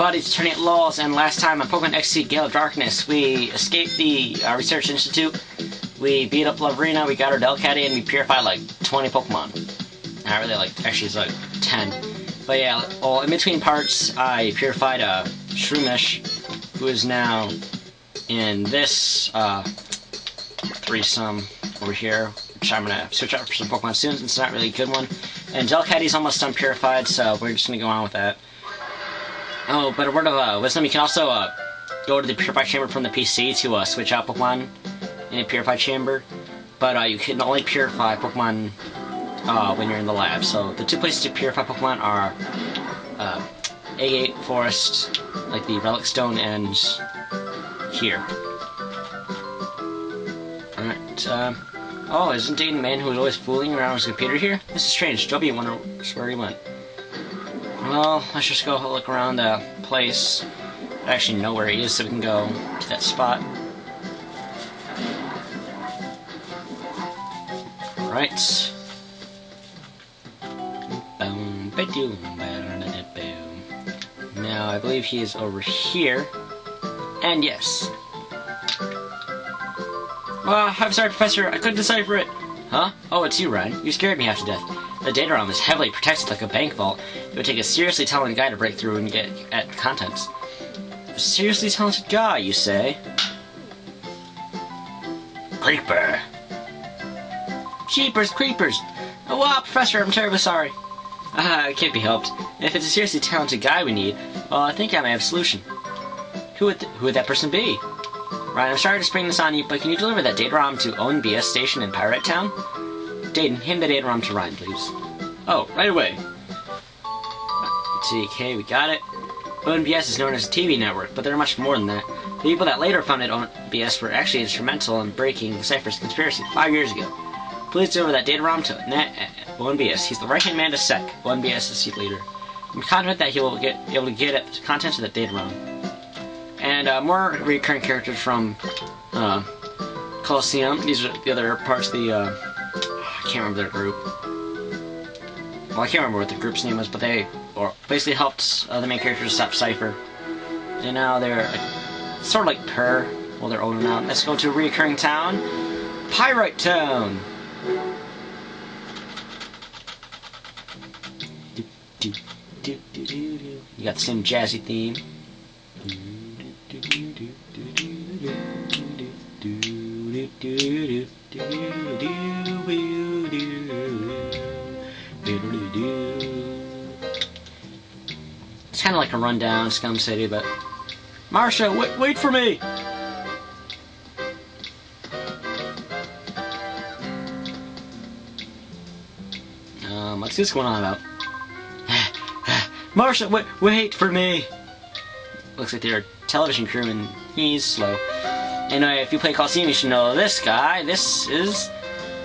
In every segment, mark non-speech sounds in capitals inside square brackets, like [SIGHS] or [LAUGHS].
everybody to Turning Laws, and last time on Pokemon XD Gale of Darkness, we escaped the uh, Research Institute, we beat up Lovrina, we got our Delcatty, and we purified like 20 Pokemon. Not really, like, actually it's like 10. But yeah, well, in between parts, I purified a uh, Shroomish, who is now in this uh, threesome over here, which I'm gonna switch out for some Pokemon soon, it's not really a good one. And Delcatty's almost done purified, so we're just gonna go on with that. Oh, but a word of uh, wisdom, you can also uh, go to the purified chamber from the PC to uh, switch out Pokemon in a purified chamber. But uh, you can only purify Pokemon uh, when you're in the lab. So the two places to purify Pokemon are uh, Agate Forest, like the Relic Stone, and here. Alright, oh, isn't Dayton the man who was always fooling around his computer here? This is strange. Dobby wonders where he went. Well, let's just go look around the place. I actually know where he is, so we can go to that spot. Right. Now, I believe he is over here. And yes. Well, I'm sorry, Professor. I couldn't decipher it. Huh? Oh, it's you, Ryan. You scared me half to death. The data room is heavily protected like a bank vault. It would take a seriously talented guy to break through and get at contents. A seriously talented guy, you say? Creeper. Jeepers creepers! Oh, wow, Professor, I'm terribly sorry. Ah, uh, it can't be helped. If it's a seriously talented guy we need, well, I think I may have a solution. Who would, who would that person be? Ryan, I'm sorry to spring this on you, but can you deliver that data ROM to ONBS station in Pyrite Town? Dayton, hand that data ROM to Ryan, please. Oh, right away. TK, we got it. ONBS is known as a TV network, but they're much more than that. The people that later founded ONBS were actually instrumental in breaking the Cipher's conspiracy five years ago. Please deliver that data ROM to Net ONBS. He's the right-hand man to Sec, ONBS's leader. I'm confident that he will get able to get at the contents of that data ROM. And uh, more recurring characters from uh, Colosseum. These are the other parts of the uh, can't remember their group. Well, I can't remember what the group's name was, but they or basically helped uh, the main characters stop Cipher. And now they're like, sort of like Per. Well, they're older now. Let's go to a recurring town, Pyrite Town. You got the same jazzy theme. It's kind of like a rundown Scum City, but... Marsha, wait, wait for me! Um, what's this going on about? [SIGHS] Marsha, wait, wait for me! Looks like they're a television crew and he's slow. Anyway, if you play Colosseum, you should know this guy. This is...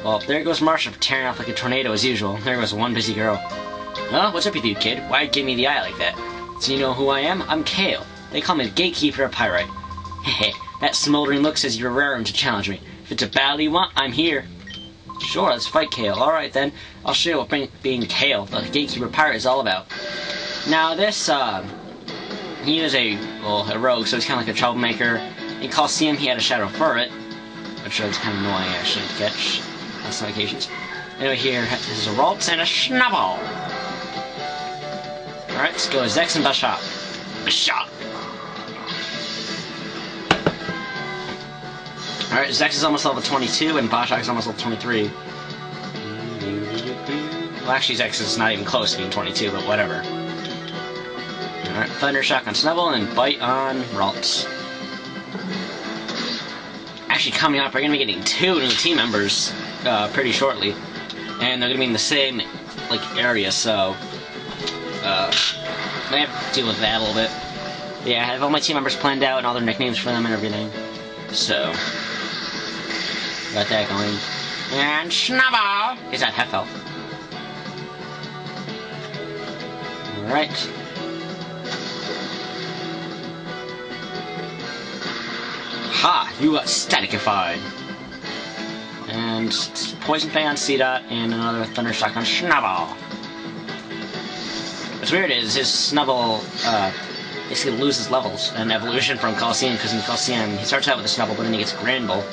Well, there goes Marsha tearing off like a tornado as usual. There goes one busy girl. Huh? What's up with you, kid? Why give me the eye like that? So you know who I am? I'm Cail. They call me the Gatekeeper of Pyrite. Hehe, [LAUGHS] that smoldering look says you're raring to challenge me. If it's a battle you want, I'm here. Sure, let's fight Cail. Alright then, I'll show you what being Cail, the Gatekeeper Pyrite, is all about. Now this, uh, he is a, well, a rogue, so he's kind of like a troublemaker. In Colosseum, he had a Shadow Furret, which was kind of annoying actually to catch on some occasions. Anyway, here is a Ralts and a Snubbull. Alright, let's go Zex and Bashop. Bashop! Alright, Zex is almost level 22 and Bashak is almost level 23. Well, actually, Zex is not even close to being 22, but whatever. Alright, Thunder Shock on Snubbull and Bite on Ralts actually coming up, we're going to be getting two new team members uh, pretty shortly. And they're going to be in the same like area, so I have to deal with that a little bit. Yeah, I have all my team members planned out and all their nicknames for them and everything. So, got that going. And Snubbull is at half health. Alright. Ha! You got staticified. And Poison Fang on Seedot and another Thunder Shock on Snubbull. What's weird is his Snubbull uh, basically loses levels and evolution from Colosseum because in Colosseum he starts out with a Snubbull, but then he gets Granbull.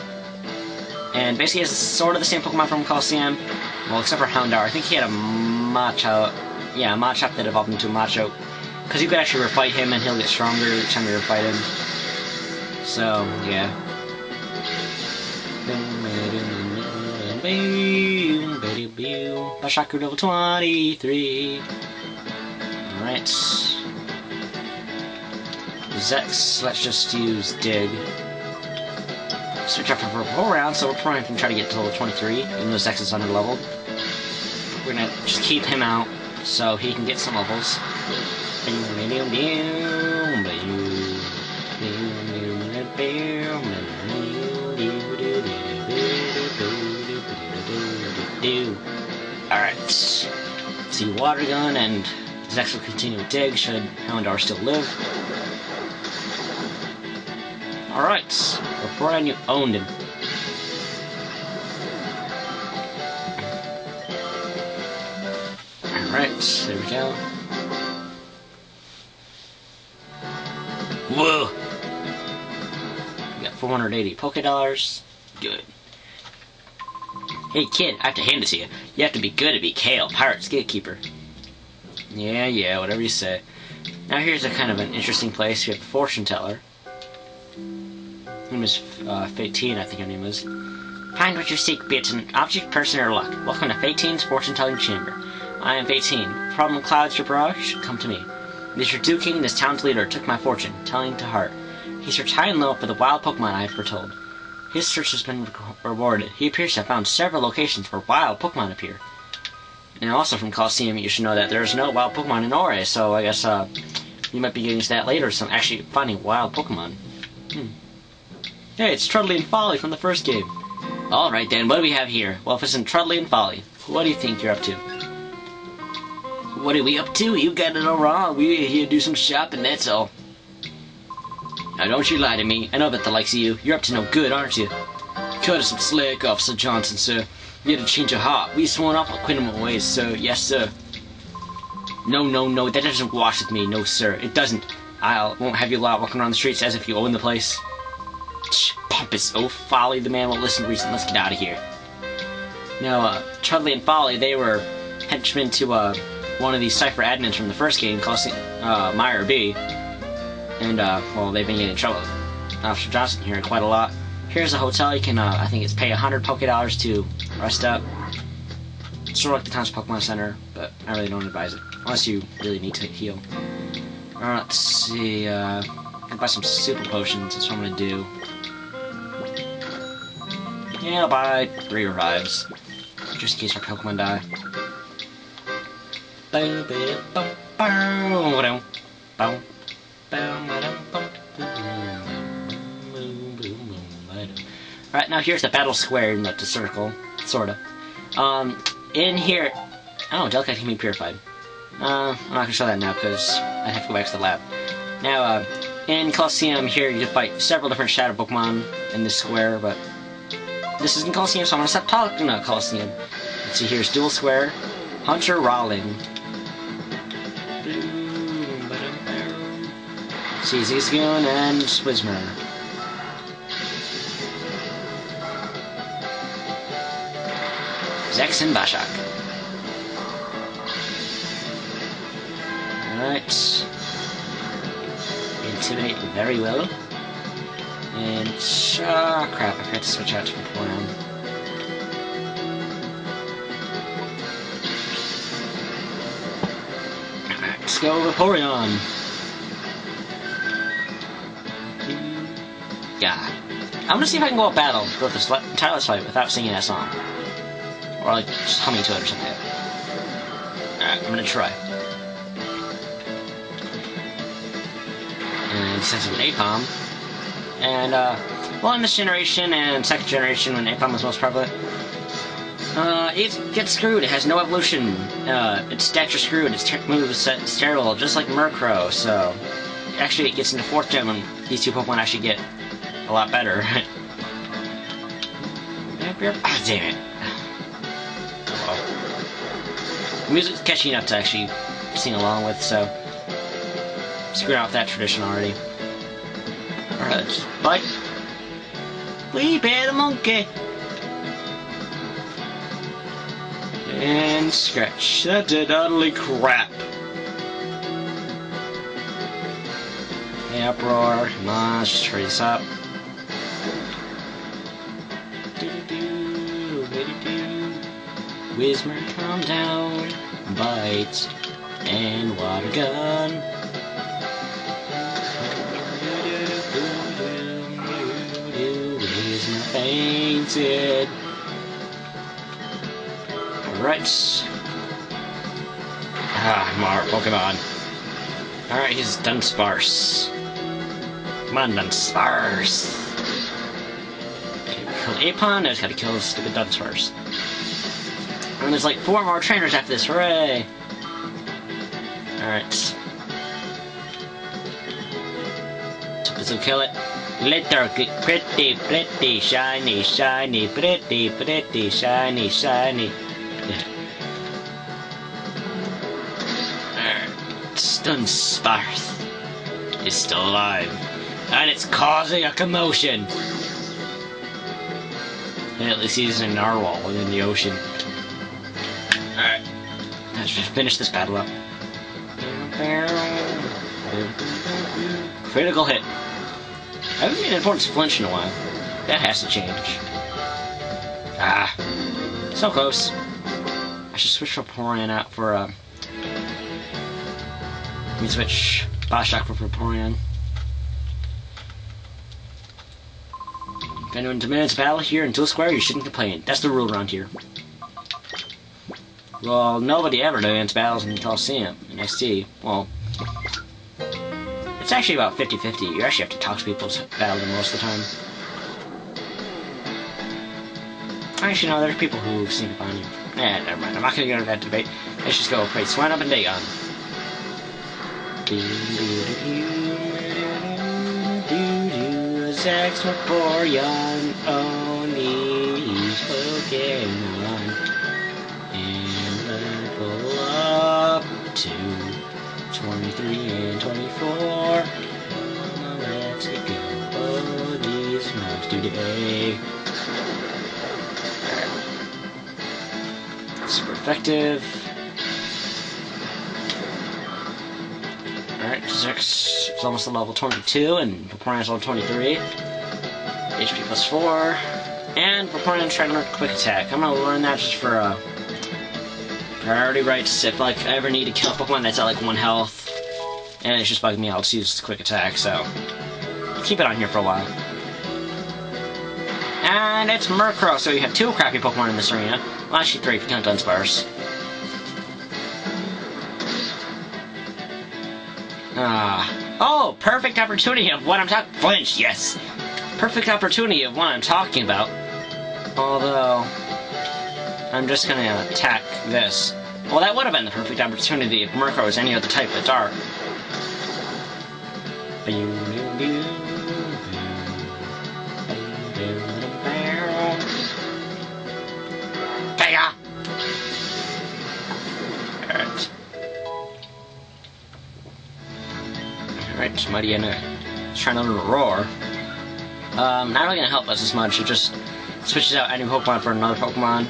And basically has sort of the same Pokemon from Colosseum, well, except for Houndour. I think he had a Machop, yeah, a Machop that evolved into Machoke. Because you could actually refight him and he'll get stronger each time you refight him. So, yeah. Bashaku level 23. Alright. Zex, let's just use Dig. Switch up for purple round, so we're probably going to try to get to level 23, even though Zex is under leveled. We're going to just keep him out so he can get some levels. Alright. See Water Gun and Zex will continue to dig should Houndour still live. Alright, before I knew owned him. Alright, there we go. Whoa! We got 480 Poke Dollars. Good. Hey kid, I have to hand it to you. You have to be good to be Cail, Pyrite's Gatekeeper. Yeah, yeah, whatever you say. Now here's a kind of an interesting place. We have a fortune teller. Her name is uh, Fateen, I think her name is. Find what you seek, be it an object, person, or luck. Welcome to Fateen's fortune telling chamber. I am Fateen. Problem clouds your brow should come to me. Mr. Duking, this town's leader, took my fortune, telling to heart. He searched high and low for the wild Pokemon I have foretold. His search has been rewarded. He appears to have found several locations where wild Pokemon appear. And also from Colosseum, you should know that there's no wild Pokemon in Orre, so I guess uh, you might be getting to that later, some actually finding wild Pokemon. Hmm. Hey, it's Trudley and Folly from the first game. Alright then, what do we have here? Well, if it's in Trudley and Folly, what do you think you're up to? What are we up to? You got it all wrong. We here to do some shopping, that's all. Now don't you lie to me. I know about the likes of you. You're up to no good, aren't you? Cut us some slack off, Sir Johnson, sir. You had to change your heart. We sworn off our criminal ways, sir. Yes, sir. No, no, no. That doesn't wash with me. No, sir. It doesn't. I won't have you lot walking around the streets as if you own the place. Pompous oaf. Folly, the man won't listen reason. Let's get out of here. Now, uh, Trudley and Folly, they were henchmen to, uh, one of these Cipher admins from the first game, called, uh, Miror B. And, uh, well, they've been getting in trouble. Officer Johnson here quite a lot. Here's a hotel you can, uh, I think it's pay 100 Poke Dollars to rest up. Sort of like the town's Pokemon Center, but I really don't advise it. Unless you really need to heal. Alright, let's see, uh, I can buy some super potions, that's what I'm gonna do. Yeah, I'll buy three revives. Just in case our Pokemon die. Boom, boom, boom, boom, boom, Right now, here's the battle square in the circle, sorta. Um, in here, oh, Delcat can be purified. Uh, I'm not gonna show that now because I have to go back to the lab. Now, uh, in Colosseum here, you can fight several different Shadow Pokemon in this square, but this isn't Colosseum, so I'm gonna stop talking about Colosseum. Let's see, here's Duel Square, Hunter Rawling. Zigzagoon and Whismur. And Bashak. Alright. Intimidate very well. And, ah, oh, crap, I forgot to switch out to. Alright, let's go Vaporeon. Yeah. I'm gonna see if I can go up battle throughout this entire fight without singing that song. Or like just humming to it or something. Alright, I'm gonna try. And since it's an Aipom, and uh, well in this generation and second generation when Aipom was most prevalent, uh, it gets screwed. It has no evolution. Uh, its stats are screwed. Its moves is terrible, just like Murkrow. So, actually, it gets into fourth gen when these two Pokemon actually get a lot better. [LAUGHS] ah, damn it. The music's catching up to actually sing along with, so. out with that tradition already. Alright, bye. We bad monkey. And scratch. That did utterly crap. Hey, uproar. Let's just hurry this up. Whismur, calm down. Bite. And water gun. Whismur fainted. Alright. Ah, more Pokemon. Alright, he's Dunsparce. Come on, Dunsparce. Okay, we killed Aipom, I just gotta kill this stupid Dunsparce. And there's like four more trainers after this, hooray! Alright. This will kill it. Glitter, gl- pretty, pretty, shiny, shiny, pretty, pretty, shiny, shiny. Stun Sparth is still alive, and it's causing a commotion. And at least he's a narwhal within the ocean. Let's just finish this battle up. Critical hit. I haven't made an important flinch in a while. That has to change. Ah, so close. I should switch Vaporeon out for uh, let me switch Bostock for Vaporeon. If anyone demands battle here in Duel Square, you shouldn't complain. That's the rule around here. Well, nobody ever demands battles in Colosseum in XD. Well, it's actually about 50-50. You actually have to talk to people to battle them most of the time. Actually, no, there's people who sneak up on you. Eh, never mind. I'm not gonna get into that debate. Let's just go play Swine Up and Dagon. Sex Vaporeon, only he's Pokemon. 23 and 24. Now let's go. Oh, these mobs today. Super effective. Alright, Zix is almost at level 22, and Vaporeon's level 23. HP plus 4. And Vaporeon's trying to learn Quick Attack. I'm gonna learn that just for a priority rights. If like I ever need to kill a Pokemon that's at like 1 health, and it's just bugging me, I'll just use Quick Attack, so... Keep it on here for a while. And it's Murkrow, so you have two crappy Pokemon in this arena. Well, actually three if you count Dunsparce. Ah. Oh, perfect opportunity of what I'm talking. Flinch, yes. Perfect opportunity of what I'm talking about. Although, I'm just gonna attack this. Well, that would have been the perfect opportunity if Murkrow was any other type but dark. Alright. Mariana trying to roar. Um, not really gonna help us as much, it just switches out any Pokemon for another Pokemon.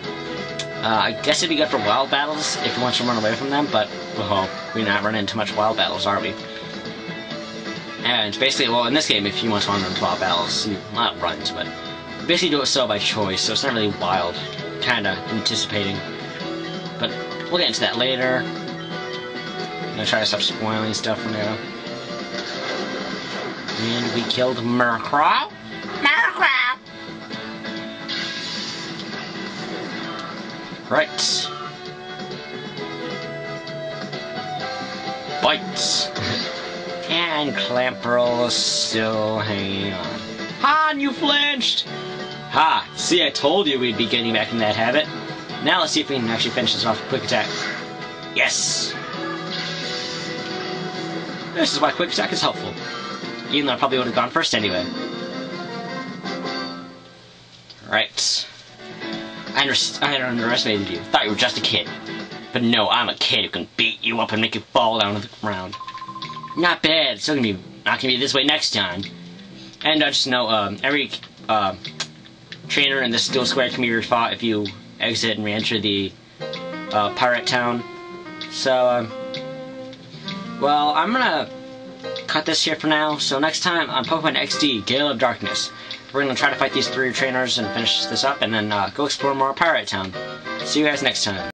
Uh, I guess it'd be good for wild battles if you want to run away from them, but, well, we're not running into much wild battles, are we? And basically, well, in this game, if you want to run into wild battles, you, not runs, but basically do it so by choice, so it's not really wild. Kinda anticipating. But we'll get into that later. I'm gonna try to stop spoiling stuff for now. And we killed Murkrow. Murkrow! Right. Bites. [LAUGHS] and Clamperl still hanging on. Han, you flinched! Ha! See, I told you we'd be getting back in that habit. Now let's see if we can actually finish this off with quick attack. Yes! This is why quick attack is helpful. Even though I probably would have gone first anyway. Right. I, under I underestimated you. Thought you were just a kid. But no, I'm a kid who can beat you up and make you fall down to the ground. Not bad. It's still gonna be not gonna be this way next time. And uh, just know um, every uh, trainer in the steel square can be refought if you exit and re-enter the uh, Pyrite Town. So, um, well, I'm gonna cut this here for now. So next time on Pokemon XD Gale of Darkness, we're gonna try to fight these three trainers and finish this up, and then uh, go explore more Pyrite Town. See you guys next time.